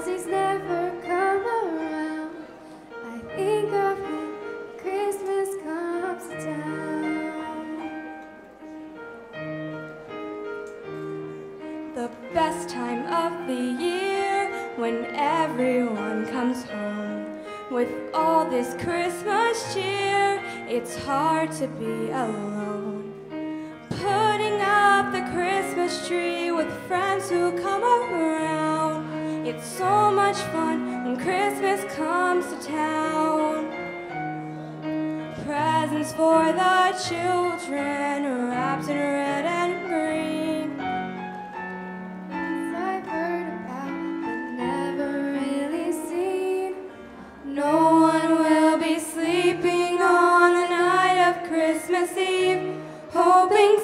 Cause he's never come around. I think of him Christmas comes down, The best time of the year When everyone comes home. With all this Christmas cheer It's hard to be alone. Putting up the Christmas tree With friends who come around when Christmas comes to town. Presents for the children wrapped in red and green. Things I've heard about but never really seen. No one will be sleeping on the night of Christmas Eve, hoping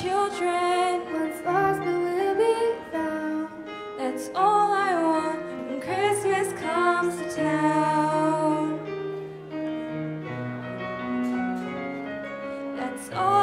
children, once lost but will be found. That's all I want when Christmas comes to town. That's all